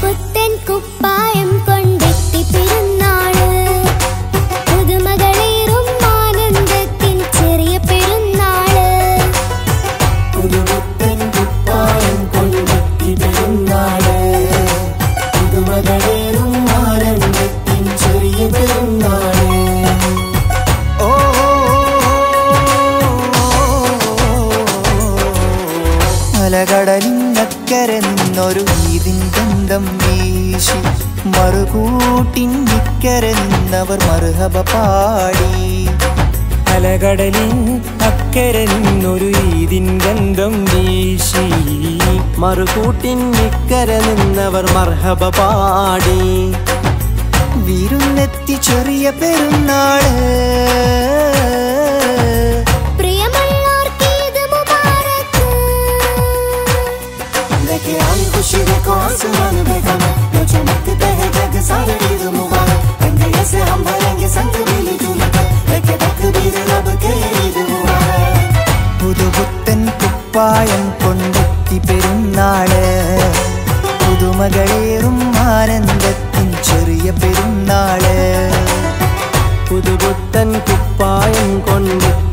പുതുപുത്തൻ കുപ്പായം അലകടലിനക്കരെ നിന്നൊരു ഈതിൻ ഗന്ധം വീശി. മറുകൂട്ടിൻ ഇക്കരെ നിന്നവർ മറുഹബ പാടി. മലകടലിൻ അക്കരെ നിന്നൊരു ഈതിൻ ഗന്ധം വീശി. മറുകൂട്ടിൻ ഇക്കരെ നിന്നവർ മർഹബ പാടി. വിരുന്നെത്തി ചെറിയ പെരുന്നാൾ. आसमान में कमर जो चमकते हैं जग सारे ईद मुबारक रंगे ऐसे हम भरेंगे संग मिली जुल कर लेके तकबीर रब के ईद मुबारक പുതുപുത്തൻ കുപ്പായം കൊണ്ടെത്തി പെരുന്നാള് പുതുമകളേറും ആനന്ദത്തിൻ ചെറിയ പെരുന്നാള് പുതുപുത്തൻ കുപ്പായം കൊണ്ടെത്തി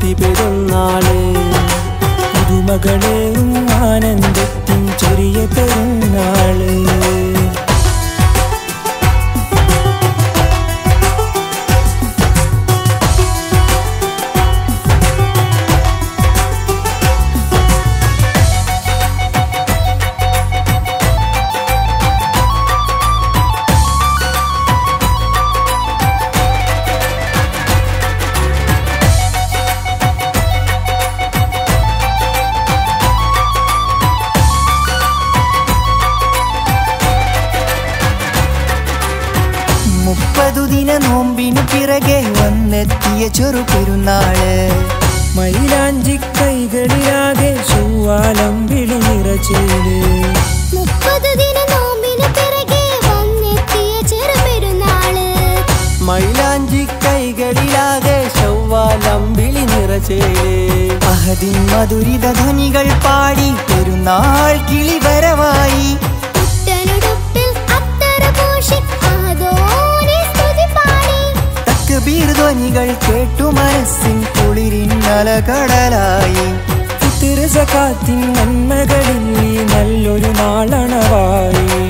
വന്നെത്തിയ ചെറു പെരുന്നാൾ. മൈലാഞ്ചി കൈകളിലാകെ ചൊവ്വാലം വിളി നിറച്ചേര് മുപ്പത് ദിന നോമ്പിന് പിറകെ വന്നെത്തിയ ചെറു പെരുന്നാൾ. മൈലാഞ്ചി കൈകളിലാകെ ചൊവ്വാലം വിളി നിറച്ചേര് അഹദിൻ മധുരിത ധ്വനികൾ പാടി പെരുന്നാൾ കിളി വരവായി. തക്ബീർ ധ്വനികൾ കേട്ടു മനസ്സിൻ കുളിരിന്നല കടലായി ഫിത്തിർ സകാത്തിൻ നന്മകളിൽ നല്ലൊരു നാളണവായി.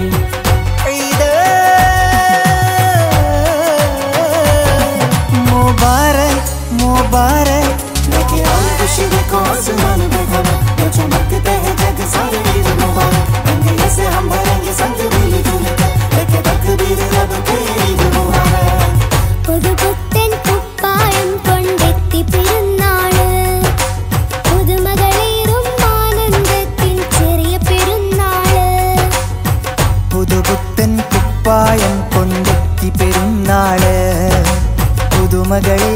പുതുമകളേറും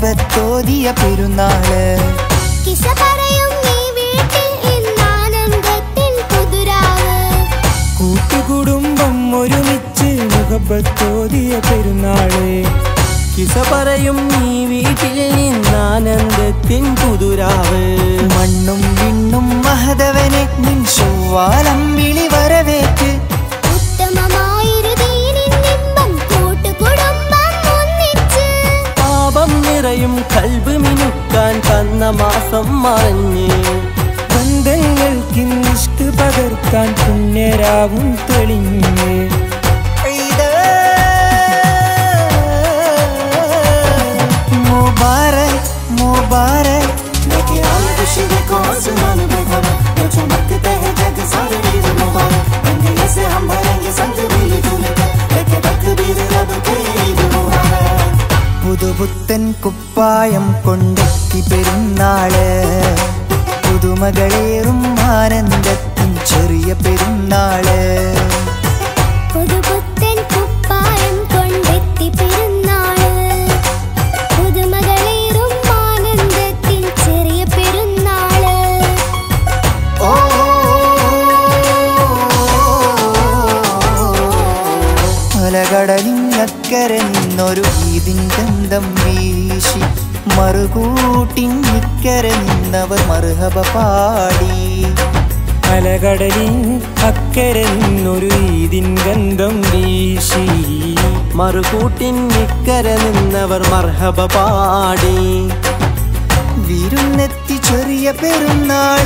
മൊഹബത്തോതിയ പെരുന്നാൾ. കിസ പറയും നീ വീട്ടിൽ ഇന്നാനന്ദത്തിൻ പുതുരാവ് കൂട്ടുകുടുംബം ഒരുമിച്ച് മുഖബത്തോതിയ പെരുന്നാൾ. കിസ പറയും നീ വീട്ടിൽ നിന്നാനന്ദത്തിൻ പുതുരാവ് മണ്ണും വിണ്ണും മഹദവനെ നിൻ ചൊവ്വാലം വിളി വരവേറ്റ് കൽബ് മിനുക്കാൻ തന്ന മാസം മറഞ്ഞ് ബന്ധങ്ങൾക്ക് നിഷ്ക് പകർത്താൻ പുണ്യരാവും തെളിഞ്ഞ് मुबारक मुबारक लेके आए खुशी देखो आसमान पे खबर जो चमकते हैं जग सारे ईद मुबारक रंगे ऐसे हम भरेंगे संग मिली जुल कर लेके तकबीर रब के പുത്തൻ കുപ്പായം കൊണ്ടെത്തി പെരുന്നാൾ. പുതുമകളേറും ആനന്ദത്തിൻ ചെറിയ പെരുന്നാൾ. മലകടലിനക്കരെ നിന്നൊരു ഈദിൻ ഗന്ധം വീശി. മറുകൂട്ടിനിക്കരെ നിന്നവർ മറുഹബ പാടി. അലകടലിൻ അക്കരെ നിന്നൊരു ഈദിൻ ഗന്ധം വീശി. മറുകൂട്ടിൻ നിന്നവർ മർഹബ പാടി. വിരുന്നെത്തി ചെറിയ പെരുന്നാൾ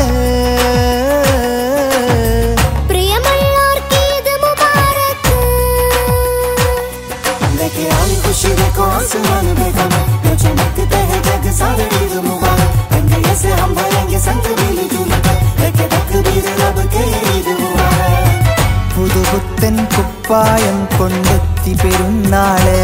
आसमान बेगम जो चमकते हैं जग सारे वीर मुबारक रंग ऐसे हम भरेंगे संग मिली जुलकर लेके தக்பீர் ரபுக்கே இது புது புத்தன் குப்பாயம் கொண்டு பெருநாளே